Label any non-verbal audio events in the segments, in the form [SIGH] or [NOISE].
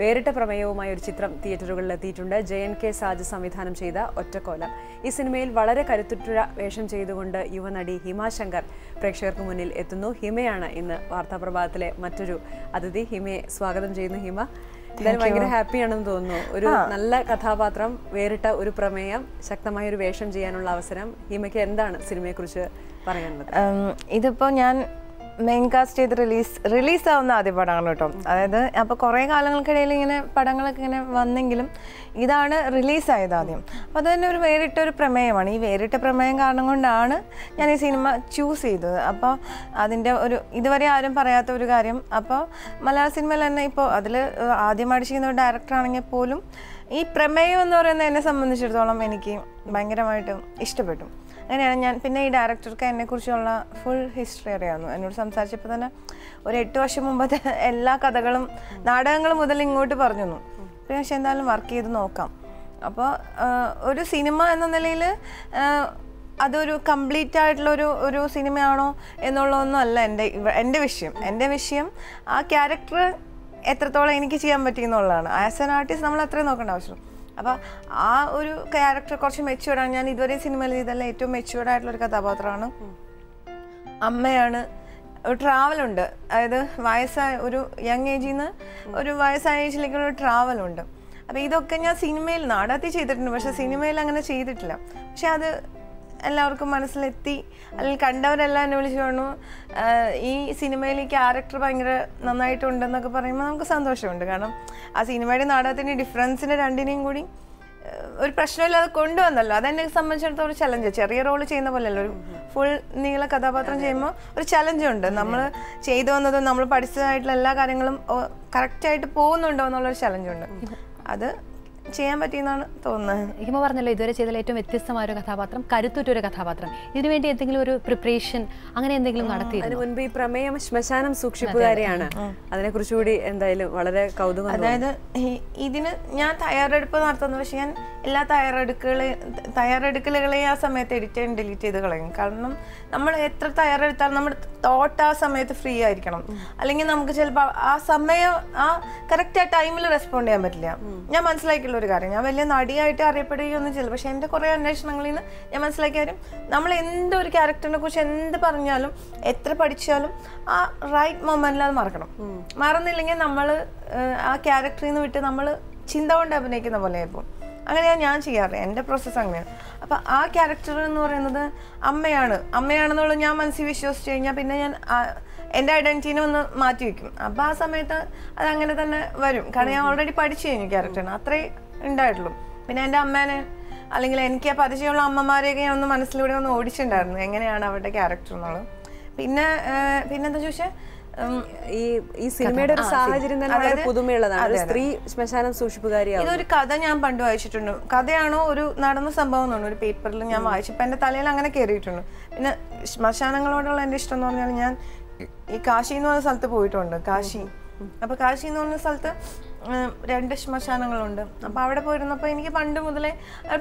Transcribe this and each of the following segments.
വേറിട്ട പ്രമേയവുമായ ഒരു ചിത്രം തിയേറ്ററുകളിൽ എത്തിയിട്ടുണ്ട്. ജെ എൻ കെ സാജ് സംവിധാനം ചെയ്ത ഒറ്റക്കോലം. ഈ സിനിമയിൽ വളരെ കരുത്തുറ്റ വേഷം ചെയ്തുകൊണ്ട് യുവനടി ഹിമ ശങ്കർ പ്രേക്ഷകർക്ക് മുന്നിൽ എത്തുന്നു. ഹിമയാണ് ഇന്ന് വാർത്താപ്രഭാതത്തിലെ മറ്റൊരു അതിഥി. ഹിമയെ സ്വാഗതം ചെയ്യുന്നു ഹിമ. എന്തായാലും ഭയങ്കര ഹാപ്പിയാണെന്ന് തോന്നുന്നു. ഒരു നല്ല കഥാപാത്രം വേറിട്ട ഒരു പ്രമേയം ശക്തമായ ഒരു വേഷം ചെയ്യാനുള്ള അവസരം. ഹിമയ്ക്ക് എന്താണ് സിനിമയെക്കുറിച്ച് പറയാനുള്ളത്? ഇതിപ്പോൾ ഇതിപ്പോ ഞാൻ മെയിൻ കാസ്റ്റ് ചെയ്ത് റിലീസ് റിലീസാവുന്ന ആദ്യ പടമാണ് കേട്ടോ. അതായത് അപ്പോൾ കുറേ കാലങ്ങൾക്കിടയിൽ ഇങ്ങനെ പടങ്ങളൊക്കെ ഇങ്ങനെ വന്നെങ്കിലും ഇതാണ് റിലീസായത് ആദ്യം. അപ്പോൾ അത് തന്നെ ഒരു വേറിട്ട ഒരു പ്രമേയമാണ്. ഈ വേറിട്ട പ്രമേയം കാരണം കൊണ്ടാണ് ഞാൻ ഈ സിനിമ ചൂസ് ചെയ്തത്. അപ്പോൾ അതിന്റെ ഒരു ഇതുവരെ ആരും പറയാത്ത ഒരു കാര്യം. അപ്പോൾ മലയാള സിനിമയിൽ തന്നെ ഇപ്പോൾ അതിൽ ആദ്യമായിട്ട് ചെയ്യുന്ന ഒരു ഡയറക്ടർ ആണെങ്കിൽ പോലും ഈ പ്രമേയം എന്ന് പറയുന്നത് എന്നെ സംബന്ധിച്ചിടത്തോളം എനിക്ക് ഭയങ്കരമായിട്ട് ഇഷ്ടപ്പെട്ടു. അങ്ങനെയാണ് ഞാൻ പിന്നെ ഈ ഡയറക്ടർക്ക് എന്നെക്കുറിച്ചുള്ള ഫുൾ ഹിസ്റ്ററി അറിയാമായിരുന്നു എന്നോട് സംസാരിച്ചപ്പോൾ തന്നെ ഒരു എട്ട് വർഷം മുമ്പത്തെ എല്ലാ കഥകളും നാടകങ്ങളും മുതൽ ഇങ്ങോട്ട് പറഞ്ഞു പിന്നെ പക്ഷെ എന്തായാലും വർക്ക് ചെയ്ത് നോക്കാം. അപ്പോൾ ഒരു സിനിമ എന്ന നിലയിൽ അതൊരു കംപ്ലീറ്റ് ആയിട്ടുള്ള ഒരു ഒരു സിനിമയാണോ എന്നുള്ളതൊന്നും അല്ല എന്റെ എന്റെ വിഷയം. എന്റെ വിഷയം ആ ക്യാരക്ടർ എത്രത്തോളം എനിക്ക് ചെയ്യാൻ പറ്റിയെന്നുള്ളതാണ് ആസ് എൻ ആർട്ടിസ്റ്റ് നമ്മൾ അത്രയും നോക്കേണ്ട ആവശ്യം അപ്പോൾ ആ ഒരു ക്യാരക്ടർ കുറച്ച് മെച്ചുവേർഡാണ് ഞാൻ ഇതുവരെ സിനിമയിൽ ചെയ്തല്ല ഏറ്റവും ആയിട്ടുള്ള ഒരു കഥാപാത്രമാണ്. അമ്മയാണ്. ട്രാവലുണ്ട് അതായത് വയസ്സായ ഒരു യങ് ഏജിൽ നിന്ന് ഒരു വയസ്സായ ഏജിലേക്കുള്ള ട്രാവലുണ്ട് അപ്പോൾ ഇതൊക്കെ ഞാൻ സിനിമയിൽ നാടകത്തിൽ ചെയ്തിട്ടുണ്ട്. പക്ഷേ സിനിമയിൽ അങ്ങനെ ചെയ്തിട്ടില്ല. പക്ഷെ അത് എല്ലാവർക്കും മനസ്സിലെത്തി. അല്ലെങ്കിൽ കണ്ടവരെല്ലാം എന്നെ വിളിച്ചു പറഞ്ഞു ഈ സിനിമയിൽ ഈ ക്യാരക്ടർ ഭയങ്കര നന്നായിട്ടുണ്ടെന്നൊക്കെ പറയുമ്പോൾ നമുക്ക് സന്തോഷമുണ്ട്. കാരണം ആ സിനിമയുടെ നാടകത്തിന്റെ ഡിഫറൻസിന് രണ്ടിനെയും കൂടി ഒരു പ്രശ്നമില്ലാതെ കൊണ്ടുവന്നല്ലോ. അതെന്നെ സംബന്ധിച്ചിടത്തോളം ഒരു ചലഞ്ച് ചെറിയ റോൾ ചെയ്യുന്ന പോലെയല്ല. ഒരു ഫുൾ നീള കഥാപാത്രം ചെയ്യുമ്പോൾ ഒരു ചലഞ്ചുണ്ട് നമ്മൾ ചെയ്തു വന്നതും നമ്മൾ പഠിച്ചതായിട്ടുള്ള എല്ലാ കാര്യങ്ങളും കറക്റ്റായിട്ട് പോകുന്നുണ്ടോ എന്നുള്ളൊരു ചലഞ്ചുണ്ട് അത് ചെയ്യാൻ പറ്റിയെന്നാണ് തോന്നുന്നത്. ഹിമ പറഞ്ഞല്ലോ ഇതുവരെ ചെയ്തതിൽ ഏറ്റവും വ്യത്യസ്തമായ ഒരു കഥാപാത്രം കരുത്തുറ്റൊരു കഥാപാത്രം. ഇതിനുവേണ്ടി എന്തെങ്കിലും ഒരു പ്രിപ്പറേഷൻ അങ്ങനെ എന്തെങ്കിലും നടത്തി അതിന് മുൻപ് ഈ പ്രമേയം ശ്മശാനം സൂക്ഷിപ്പുകാരിയാണ് അതിനെ കുറിച്ചുകൂടി എന്തായാലും വളരെ കൗതുകം. അതായത് ഇതിന് ഞാൻ തയ്യാറെടുപ്പ് നടത്തുന്നു പക്ഷെ ഞാൻ എല്ലാ തയ്യാറെടുക്കുകളെ തയ്യാറെടുക്കലുകളെയും ആ സമയത്ത് എഡിറ്റ് ചെയ്യാൻ ഡിലീറ്റ് ചെയ്ത് കളയും. കാരണം നമ്മൾ എത്ര തയ്യാറെടുത്താലും നമ്മുടെ തോട്ട് ആ സമയത്ത് ഫ്രീ ആയിരിക്കണം. അല്ലെങ്കിൽ നമുക്ക് ചിലപ്പോൾ ആ സമയം ആ കറക്റ്റ് ആ ടൈമിൽ റെസ്പോണ്ട് ചെയ്യാൻ പറ്റില്ല. ഞാൻ മനസ്സിലാക്കിയുള്ള ഒരു കാര്യം. ഞാൻ വലിയ നടിയായിട്ട് അറിയപ്പെടുകയൊന്നും ചെയ്യില്ല പക്ഷേ എന്റെ കുറേ അന്വേഷണങ്ങളിൽ നിന്ന് ഞാൻ മനസ്സിലാക്കിയ കാര്യം നമ്മൾ എന്തൊരു ക്യാരക്ടറിനെ കുറിച്ച് എന്ത് പറഞ്ഞാലും എത്ര പഠിച്ചാലും ആ റൈറ്റ് മൊമെന്റിൽ അത് മറക്കണം. മറന്നില്ലെങ്കിൽ നമ്മൾ ആ ക്യാരക്ടറിൽ നിന്ന് വിട്ട് നമ്മൾ ചിന്ത കൊണ്ട് അഭിനയിക്കുന്ന പോലെ ആയിപ്പോൾ അങ്ങനെയാണ് ഞാൻ ചെയ്യാറ്. എന്റെ പ്രോസസ്സ് അങ്ങനെയാണ്. അപ്പം ആ ക്യാരക്ടർ എന്ന് പറയുന്നത് അമ്മയാണ്. അമ്മയാണെന്നുള്ളത് ഞാൻ മനസ്സിൽ വിശ്വസിച്ച് കഴിഞ്ഞാൽ പിന്നെ ഞാൻ എന്റെ ഐഡന്റിറ്റിനെ ഒന്ന് മാറ്റി വയ്ക്കും അപ്പം ആ സമയത്ത് അത് അങ്ങനെ തന്നെ വരും. കാരണം ഞാൻ ഓൾറെഡി പഠിച്ചു കഴിഞ്ഞു ക്യാരക്ടറിന് അത്രേ ഉണ്ടായിട്ടുള്ളൂ. പിന്നെ എന്റെ അമ്മേനെ അല്ലെങ്കിൽ എനിക്ക് ആ പരിചയമുള്ള അമ്മമാരെയൊക്കെ ഞാൻ ഒന്ന് മനസ്സിലൂടെ ഒന്ന് ഓടിച്ചിട്ടുണ്ടായിരുന്നു. എങ്ങനെയാണ് അവരുടെ ക്യാരക്ടർ എന്നുള്ളത്. പിന്നെ പിന്നെന്താ ചോദിച്ചാൽ ഈ ഈ സിനിമയുടെ ഒരു സാഹചര്യം തന്നെ വളരെ പുതുമയുള്ളതാണ്. സ്ത്രീ. ശ്മശാനം സൂക്ഷിപ്പുകാരിയാണ് ഇതൊരു കഥ ഞാൻ പണ്ട് വായിച്ചിട്ടുണ്ട്. കഥയാണോ ഒരു നടന്ന സംഭവം എന്നാണ് ഒരു പേപ്പറിൽ ഞാൻ വായിച്ചു ഇപ്പം എന്റെ തലയിൽ അങ്ങനെ കയറിയിട്ടുണ്ട് പിന്നെ ശ്മശാനങ്ങളോടുള്ള എന്റെ ഇഷ്ടം എന്ന് പറഞ്ഞാൽ ഞാൻ ഈ കാശി എന്ന് പറഞ്ഞ സ്ഥലത്ത് പോയിട്ടുണ്ട്. കാശി. അപ്പൊ കാശി എന്ന് പറഞ്ഞ സ്ഥലത്ത് രണ്ട് ശ്മശാനങ്ങളുണ്ട്. അപ്പോൾ അവിടെ പോയിരുന്നപ്പോൾ എനിക്ക് പണ്ട് മുതലേ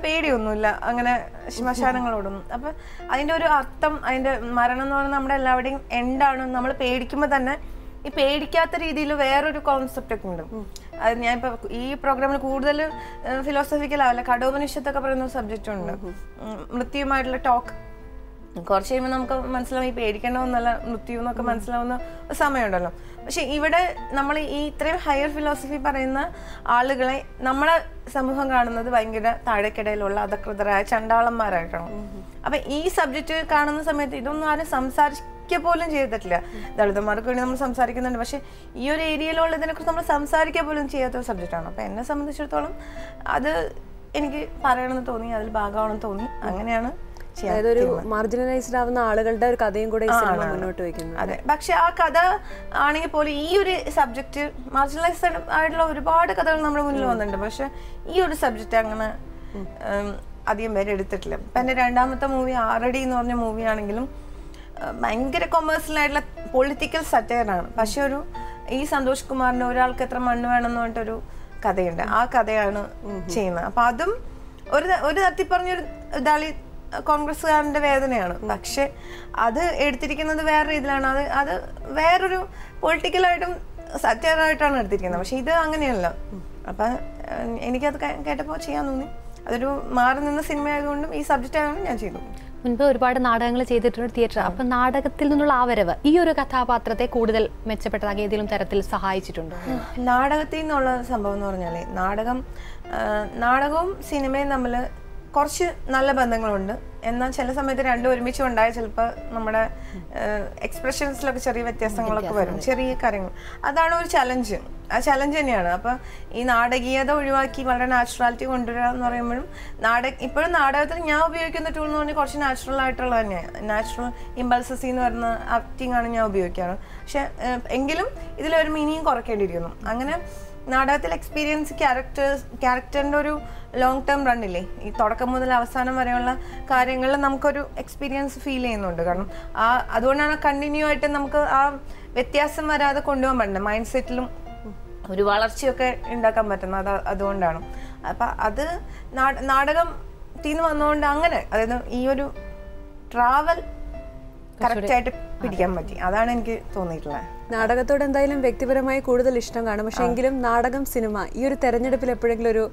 പേടിയൊന്നുമില്ല. അങ്ങനെ ശ്മശാനങ്ങളോടൊന്നും അപ്പോൾ അതിന്റെ ഒരു അർത്ഥം അതിന്റെ മരണം എന്ന് പറയുന്നത് നമ്മുടെ എല്ലാവരുടെയും എൻഡാണ് നമ്മൾ പേടിക്കുമ്പോൾ തന്നെ ഈ പേടിക്കാത്ത രീതിയിൽ വേറൊരു കോൺസെപ്റ്റ് ഒക്കെ ഉണ്ട്. അത് ഞാൻ ഇപ്പൊ ഈ പ്രോഗ്രാമിൽ കൂടുതൽ ഫിലോസഫിക്കൽ ആവില്ല കടോപനിഷത്തൊക്കെ പറയുന്ന സബ്ജക്റ്റ് ഉണ്ട്. മൃത്യുമായിട്ടുള്ള ടോക്ക് കുറച്ച് കഴിയുമ്പോൾ നമുക്ക് മനസ്സിലാവും ഈ പേടിക്കണമെന്നല്ല മൃത്യു എന്നൊക്കെ മനസ്സിലാവുന്ന സമയമുണ്ടല്ലോ. പക്ഷെ ഇവിടെ നമ്മൾ ഈ ഇത്രയും ഹയർ ഫിലോസഫി പറയുന്ന ആളുകളെ നമ്മളെ സമൂഹം കാണുന്നത് ഭയങ്കര താഴേക്കിടയിലുള്ള അധകൃതരായ ചണ്ടാളന്മാരായിട്ടാണ്. അപ്പൊ ഈ സബ്ജക്റ്റ് കാണുന്ന സമയത്ത് ഇതൊന്നും ആരും സംസാരിക്കുക പോലും ചെയ്തിട്ടില്ല. ദളിതന്മാർക്ക് വേണ്ടി നമ്മൾ സംസാരിക്കുന്നുണ്ട്. പക്ഷെ ഈ ഒരു ഏരിയയിലുള്ള ഇതിനെക്കുറിച്ച് നമ്മൾ സംസാരിക്കുക പോലും ചെയ്യാത്ത ഒരു സബ്ജക്റ്റാണ് അപ്പൊ എന്നെ സംബന്ധിച്ചിടത്തോളം അത് എനിക്ക് പറയണമെന്ന് തോന്നി അതിൽ ഭാഗമാണെന്ന് തോന്നി. അങ്ങനെയാണ് അതായത് ഒരു മാർജിനലൈസ്ഡ് ആവുന്ന ആളുകളുടെ ഒരു കഥയും കൂടെ മുന്നോട്ട് വെക്കുന്നു അതെ. പക്ഷെ ആ കഥ ആണെങ്കിൽ പോലും ഈ ഒരു സബ്ജക്റ്റ് മാർജിനലൈസ്ഡ് ആയിട്ടുള്ള ഒരുപാട് കഥകൾ നമ്മുടെ മുന്നിൽ വന്നിട്ടുണ്ട്. പക്ഷെ ഈ ഒരു സബ്ജക്റ്റ് അങ്ങനെ അധികം പേര് എടുത്തിട്ടില്ല. ഇപ്പം എന്റെ രണ്ടാമത്തെ മൂവി ആറടി എന്ന് പറഞ്ഞ മൂവി ആണെങ്കിലും ആ, ഭയങ്കര കൊമേഴ്സ്യൽ ആയിട്ടുള്ള പൊളിറ്റിക്കൽ സറ്റയറാണ് പക്ഷെ ഒരു ഈ സന്തോഷ് കുമാറിന്റെ ഒരാൾക്ക് എത്ര മണ്ണ് വേണം എന്ന് പറഞ്ഞിട്ടൊരു കഥയുണ്ട്. ആ കഥയാണ് ചെയ്യുന്നത്. അപ്പൊ അതും ഒരു ഒരു തരത്തിൽ പറഞ്ഞൊരു ദളി കോൺഗ്രസ്സുകാരന്റെ വേദനയാണ്. പക്ഷെ അത് എടുത്തിരിക്കുന്നത് വേറെ രീതിയിലാണ്. അത് അത് വേറൊരു പൊളിറ്റിക്കലായിട്ടും സത്യമായിട്ടാണ് എടുത്തിരിക്കുന്നത്. പക്ഷെ ഇത് അങ്ങനെയല്ല. അപ്പം എനിക്കത് കേട്ടപ്പോൾ ചെയ്യാൻ തോന്നി. അതൊരു മാറി നിന്ന സിനിമ ആയതുകൊണ്ടും ഈ സബ്ജക്റ്റ് ആയതുകൊണ്ടും ഞാൻ ചെയ്തു. മുൻപ് ഒരുപാട് നാടകങ്ങൾ ചെയ്തിട്ടുണ്ട് തിയേറ്റർ. അപ്പൊ നാടകത്തിൽ നിന്നുള്ള ആവരവ് വരവ് ഈ ഒരു കഥാപാത്രത്തെ കൂടുതൽ മെച്ചപ്പെട്ടതാക്കി ഏതെങ്കിലും തരത്തിൽ സഹായിച്ചിട്ടുണ്ടോ? നാടകത്തിൽ നിന്നുള്ള സംഭവം എന്ന് പറഞ്ഞാൽ നാടകം നാടകവും സിനിമയും തമ്മിൽ കുറച്ച് നല്ല ബന്ധങ്ങളുണ്ട്. എന്നാൽ ചില സമയത്ത് രണ്ടും ഒരുമിച്ച് ഉണ്ടായ ചിലപ്പോൾ നമ്മുടെ എക്സ്പ്രഷൻസിലൊക്കെ ചെറിയ വ്യത്യാസങ്ങളൊക്കെ വരും. ചെറിയ കാര്യങ്ങൾ. അതാണ് ഒരു ചലഞ്ച് ആ ചലഞ്ച് തന്നെയാണ്. അപ്പം ഈ നാടകീയത ഒഴിവാക്കി വളരെ നാച്ചുറാലിറ്റി കൊണ്ടുവരിക എന്ന് പറയുമ്പോഴും നാടക ഇപ്പോഴും നാടകത്തിൽ ഞാൻ ഉപയോഗിക്കുന്ന ടൂൾ എന്ന് പറഞ്ഞാൽ കുറച്ച് നാച്ചുറൽ ആയിട്ടുള്ള തന്നെയാണ് നാച്ചുറൽ ഇമ്പൾസസി എന്ന് പറയുന്ന ആക്ടിങ് ആണ് ഞാൻ ഉപയോഗിക്കാറ്. പക്ഷെ എങ്കിലും ഇതിലൊരു മീനിങ് കുറയ്ക്കേണ്ടിയിരിക്കുന്നു. അങ്ങനെ നാടകത്തിൽ എക്സ്പീരിയൻസ് ക്യാരക്ടേഴ്സ് ക്യാരക്ടറിന്റെ ഒരു ലോങ് ടേം റണ്ണില്ലേ ഈ തുടക്കം മുതൽ അവസാനം വരെയുള്ള കാര്യങ്ങളിൽ നമുക്കൊരു എക്സ്പീരിയൻസ് ഫീൽ ചെയ്യുന്നുണ്ട്. കാരണം ആ അതുകൊണ്ടാണ് കണ്ടിന്യൂ ആയിട്ട് നമുക്ക് ആ വ്യത്യാസം വരാതെ കൊണ്ടുപോകാൻ പറ്റുന്നത്. മൈൻഡ് സെറ്റിലും ഒരു വളർച്ചയൊക്കെ ഉണ്ടാക്കാൻ പറ്റുന്നത് അത് അതുകൊണ്ടാണ്. അപ്പം അത് നാടകം ടീന്ന് വന്നുകൊണ്ട് അങ്ങനെ അതായത് ഈ ഒരു ട്രാവൽ കറക്റ്റായിട്ട് പിടിക്കാൻ പറ്റി. അതാണ് എനിക്ക് തോന്നിയിട്ടുള്ളത്. നാടകത്തോട് എന്തായാലും വ്യക്തിപരമായി കൂടുതൽ ഇഷ്ടം കാണും. പക്ഷേ എങ്കിലും നാടകം സിനിമ ഈ ഒരു തെരഞ്ഞെടുപ്പിൽ എപ്പോഴെങ്കിലും ഒരു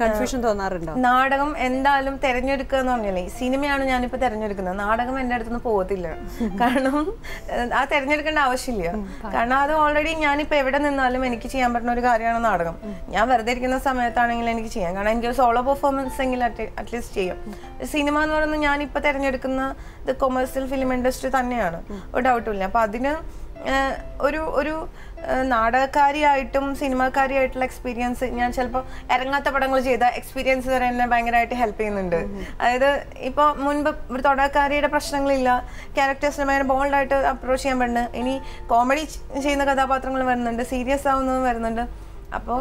കൺഫ്യൂഷൻ തോന്നാറുണ്ടോ? നാടകം എന്തായാലും തെരഞ്ഞെടുക്കുക എന്ന് പറഞ്ഞാലേ സിനിമയാണ് ഞാനിപ്പോ തെരഞ്ഞെടുക്കുന്നത്. നാടകം എന്റെ അടുത്തുനിന്ന് പോകത്തില്ല. [LAUGHS] കാരണം ആ തെരഞ്ഞെടുക്കേണ്ട ആവശ്യമില്ല. കാരണം അത് ഓൾറെഡി ഞാനിപ്പോ എവിടെ നിന്നാലും എനിക്ക് ചെയ്യാൻ പറ്റുന്ന ഒരു കാര്യമാണ് നാടകം. ഞാൻ വെറുതെ ഇരിക്കുന്ന സമയത്താണെങ്കിൽ എനിക്ക് ചെയ്യാം. കാരണം എനിക്ക് സോളോ പെർഫോമൻസ് എങ്കിലും അറ്റ്ലീസ്റ്റ് ചെയ്യും. സിനിമ എന്ന് പറയുന്നത് ഞാനിപ്പോ തെരഞ്ഞെടുക്കുന്ന ഇത് കൊമേഴ്സ്യൽ ഫിലിം ഇൻഡസ്ട്രി തന്നെയാണ്. ഒരു ഡൗട്ടും ഇല്ല. അപ്പൊ അതിന് ഒരു ഒരു നാടകക്കാരിയായിട്ടും സിനിമക്കാരിയായിട്ടുള്ള എക്സ്പീരിയൻസ് ഞാൻ ചിലപ്പോൾ ഇറങ്ങാത്ത പടങ്ങൾ ചെയ്ത എക്സ്പീരിയൻസ് വരെ എന്നെ ഭയങ്കരമായിട്ട് ഹെൽപ്പ് ചെയ്യുന്നുണ്ട്. അതായത് ഇപ്പോൾ മുൻപ് ഒരു തുടക്കാരിയുടെ പ്രശ്നങ്ങളില്ല ക്യാരക്ടേഴ്സിനെ ഭയങ്കര ബോൾഡായിട്ട് അപ്രോച്ച് ചെയ്യാൻ പറ്റുന്നത് ഇനി കോമഡി ചെയ്യുന്ന കഥാപാത്രങ്ങൾ വരുന്നുണ്ട് സീരിയസ് ആവുന്നതും വരുന്നുണ്ട്. അപ്പോൾ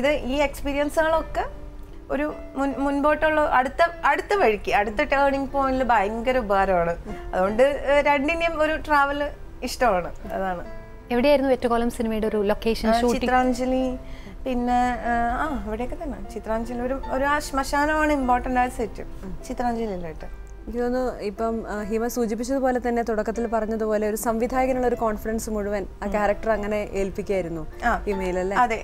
ഇത് ഈ എക്സ്പീരിയൻസുകളൊക്കെ ഒരു മുൻ മുൻപോട്ടുള്ള അടുത്ത അടുത്ത വഴിക്ക് അടുത്ത ടേണിംഗ് പോയിന്റിൽ ഭയങ്കര ഉപകാരമാണ്. അതുകൊണ്ട് രണ്ടിനെയും ഒരു ട്രാവൽ ഇഷ്ടമാണ്. അതാണ്. എവിടെയായിരുന്നു വെറ്റകോലം സിനിമയുടെ ഒരു ലൊക്കേഷൻ ചിത്രാഞ്ജലി പിന്നെ ആ ഇവിടെയൊക്കെ തന്നെ. ചിത്രാഞ്ജലി ഒരു ഒരു ആ ശ്മശാനമാണ് ഇമ്പോർട്ടന്റ് ആയ സെറ്റ് ചിത്രാഞ്ജലിയിലായിട്ട് എനിക്ക് തോന്നുന്നു ഇപ്പം ഹിമ സൂചിപ്പിച്ചതുപോലെ തന്നെ തുടക്കത്തിൽ പറഞ്ഞതുപോലെ ഒരു സംവിധായകനുള്ള ഒരു കോൺഫിഡൻസ് മുഴുവൻ ആ ക്യാരക്ടർ അങ്ങനെ ഏൽപ്പിക്കായിരുന്നു ആ. ഹിമയിലല്ലേ? അതെ.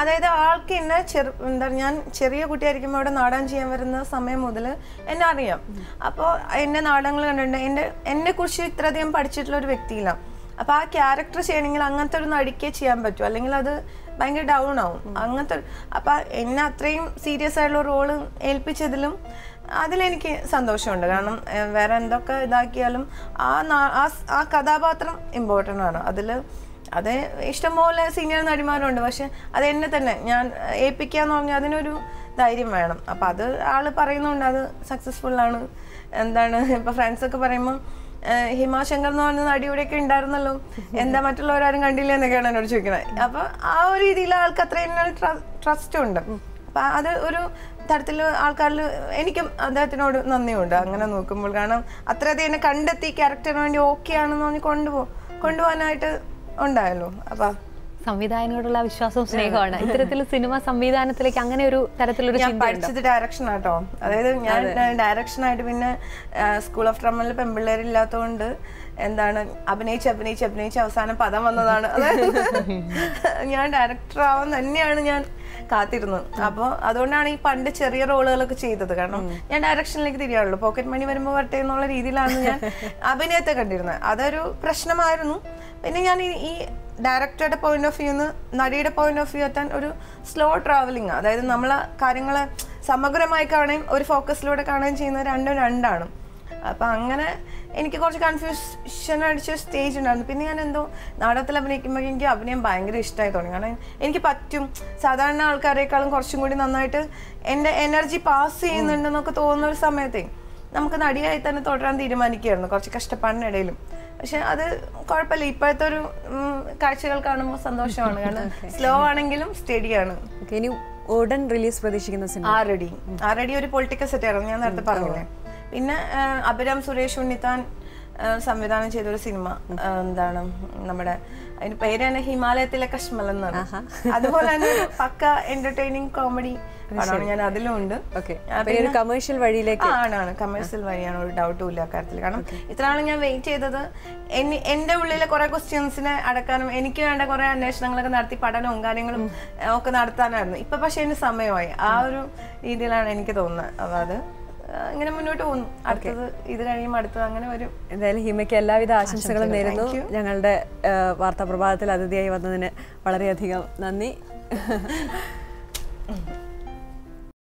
അതായത് ആൾക്ക് എന്നെ ചെറു എന്താ ഞാൻ ചെറിയ കുട്ടിയായിരിക്കുമ്പോൾ അവിടെ നാടകം ചെയ്യാൻ വരുന്ന സമയം മുതൽ എന്നെ അറിയാം. അപ്പോൾ എന്നെ നാടകങ്ങൾ കണ്ടിട്ടുണ്ട്. എന്റെ എന്നെ കുറിച്ച് ഇത്രയധികം പഠിച്ചിട്ടുള്ള ഒരു വ്യക്തിയില്ല. അപ്പോൾ ആ ക്യാരക്ടർ ചെയ്യണമെങ്കിൽ അങ്ങനത്തെ ഒരു നടിക്കേ ചെയ്യാൻ പറ്റും. അല്ലെങ്കിൽ അത് ഭയങ്കര ഡൗൺ ആവും. അങ്ങനത്തെ അപ്പൊ എന്നെ അത്രയും സീരിയസ് ആയിട്ടുള്ള റോൾ ഏൽപ്പിച്ചതിലും അതിലെനിക്ക് സന്തോഷമുണ്ട്. കാരണം വേറെ എന്തൊക്കെ ഇതാക്കിയാലും ആ ആ കഥാപാത്രം ഇമ്പോർട്ടന്റ് ആണ്. അതിൽ അത് ഇഷ്ടംപോലെ സീനിയർ നടിമാരുണ്ട്. പക്ഷെ അത് എന്നെ തന്നെ ഞാൻ ഏൽപ്പിക്കാന്ന് പറഞ്ഞാൽ അതിനൊരു ധൈര്യം വേണം. അപ്പം അത് ആൾ പറയുന്നുണ്ട് അത് സക്സസ്ഫുള്ളാണ് എന്താണ് ഇപ്പം ഫ്രണ്ട്സൊക്കെ പറയുമ്പോൾ ഹിമാശങ്കർ എന്ന് പറഞ്ഞ നടിയോടെയൊക്കെ ഉണ്ടായിരുന്നല്ലോ. എന്താ മറ്റുള്ളവരാരും കണ്ടില്ല എന്നൊക്കെയാണ് എന്നോട് ചോദിക്കുന്നത് അപ്പൊ ആ ഒരു രീതിയിൽ ആൾക്ക് അത്രയും ട്രസ്റ്റ് ഉണ്ട്. അപ്പൊ അത് ഒരു തരത്തിൽ ആൾക്കാരിൽ എനിക്കും അദ്ദേഹത്തിനോട് നന്ദിയുണ്ട്. അങ്ങനെ നോക്കുമ്പോൾ കാരണം അത്ര എന്നെ കണ്ടെത്തി ക്യാരക്ടറിന് വേണ്ടി ഓക്കെ ആണെന്ന് പറഞ്ഞ് കൊണ്ടുപോ കൊണ്ടുപോകാനായിട്ട് ഉണ്ടായല്ലോ. അപ്പൊ സംവിധായകനോടുള്ള വിശ്വാസവും സ്നേഹമാണ് [LAUGHS] ഇത്തരത്തിൽ സിനിമ സംവിധാനത്തിലേക്ക് അങ്ങനെ ഒരു തരത്തിലൊരു ഞാൻ പഠിച്ചത് ഡയറക്ഷൻ ആട്ടോ. അതായത് ഞാൻ ഡയറക്ഷൻ ആയിട്ട് പിന്നെ സ്കൂൾ ഓഫ് ഡ്രാമയിൽ പെമ്പിള്ളേരില്ലാത്തതുകൊണ്ട് എന്താണ് അഭിനയിച്ച് അഭിനയിച്ച് അഭിനയിച്ച് അവസാനം പദം വന്നതാണ്. അതായത് [LAUGHS] ഞാൻ ഡയറക്ടർ ആവാൻ തന്നെയാണ് ഞാൻ കാത്തിരുന്നത്. അപ്പോൾ അതുകൊണ്ടാണ് ഈ പണ്ട് ചെറിയ റോളുകളൊക്കെ ചെയ്തത്. കാരണം ഞാൻ ഡയറക്ഷനിലേക്ക് തിരിയാറുള്ളൂ. പോക്കറ്റ് മണി വരുമ്പോൾ വരട്ടെ എന്നുള്ള രീതിയിലാണ് ഞാൻ [LAUGHS] അഭിനയത്തെ കണ്ടിരുന്നത്. അതൊരു പ്രശ്നമായിരുന്നു. പിന്നെ ഞാൻ ഈ ഡയറക്ടറുടെ പോയിന്റ് ഓഫ് വ്യൂന്ന് നടിയുടെ പോയിന്റ് ഓഫ് വ്യൂ എത്താൻ ഒരു സ്ലോ ട്രാവലിംഗ് അതായത് നമ്മൾ കാര്യങ്ങളെ സമഗ്രമായി കാണുകയും ഒരു ഫോക്കസിലൂടെ കാണുകയും ചെയ്യുന്ന രണ്ടും രണ്ടാണ്. അപ്പം അങ്ങനെ എനിക്ക് കുറച്ച് കൺഫ്യൂഷൻ അടിച്ച സ്റ്റേജ് ഉണ്ടായിരുന്നു. പിന്നെ ഞാൻ എന്തോ നാടകത്തിൽ അഭിനയിക്കുമ്പോൾ എനിക്ക് അഭിനയം ഭയങ്കര ഇഷ്ടമായി തുടങ്ങി കാരണം എനിക്ക് പറ്റും. സാധാരണ ആൾക്കാരെക്കാളും കുറച്ചും കൂടി നന്നായിട്ട് എന്റെ എനർജി പാസ് ചെയ്യുന്നുണ്ടെന്നൊക്കെ തോന്നുന്ന ഒരു സമയത്തേ നമുക്ക് നടിയായി തന്നെ തുടരാൻ തീരുമാനിക്കുകയായിരുന്നു കുറച്ച് കഷ്ടപ്പാടിനിടയിലും. പക്ഷെ അത് കുഴപ്പമില്ല. ഇപ്പോഴത്തെ ഒരു കാഴ്ചകൾ കാണുമ്പോൾ സന്തോഷമാണ്. [LAUGHS] കാരണം സ്ലോ ആണെങ്കിലും സ്റ്റഡിയാണ്. ആണ് ഇനി ഉടൻ റിലീസ് പ്രതീക്ഷിക്കുന്ന സിനിമ ആറടി. ആറടി ഒരു പൊളിറ്റിക്കൽ സെറ്റ് ആയിരുന്നു ഞാൻ നേരത്തെ പറഞ്ഞില്ലേ. പിന്നെ അഭിരാം സുരേഷ് ഉണ്ണിത്താൻ സംവിധാനം ചെയ്ത ഒരു സിനിമ എന്താണ് നമ്മുടെ അതിന്റെ പേര് തന്നെ ഹിമാലയത്തിലെ കശ്മൽ എന്നാണ് അതുപോലെ തന്നെ [LAUGHS] പക്ക എന്റർടൈനിങ് കോമഡി പടമാണ് ഞാൻ അതിലും ഉണ്ട്. ഓക്കെ അപ്പൊ ഈ ഒരു കമേഴ്ഷ്യൽ വഴിയിലേക്ക്. ആണാണ് ആണ് ആണ്. വഴിയാണ് ഒരു ഡൗട്ടും ഇല്ല കാര്യത്തിൽ കാരണം ഇത്ര നാളും ഞാൻ വെയിറ്റ് ചെയ്തത് എന്റെ ഉള്ളിലെ കുറെ ക്വസ്റ്റ്യൻസിനെ അടക്കാനും എനിക്ക് വേണ്ട കുറെ അന്വേഷണങ്ങളൊക്കെ നടത്തി പഠനവും കാര്യങ്ങളും ഒക്കെ നടത്താനായിരുന്നു. ഇപ്പൊ പക്ഷെ അതിന് സമയമായി. ആ ഒരു രീതിയിലാണ് എനിക്ക് തോന്നുന്നത്. അപ്പൊ അത് ഇങ്ങനെ മുന്നോട്ട് പോകുന്നു. അടുത്തത് ഇത് കഴിയുമ്പോൾ അടുത്തത് അങ്ങനെ വരും. എന്തായാലും ഹിമയ്ക്ക് എല്ലാവിധ ആശംസകളും നേരുന്നു. ഞങ്ങളുടെ വാർത്താ പ്രഭാതത്തിൽ അതിഥിയായി വന്നതിന് വളരെയധികം നന്ദി. [LAUGHS]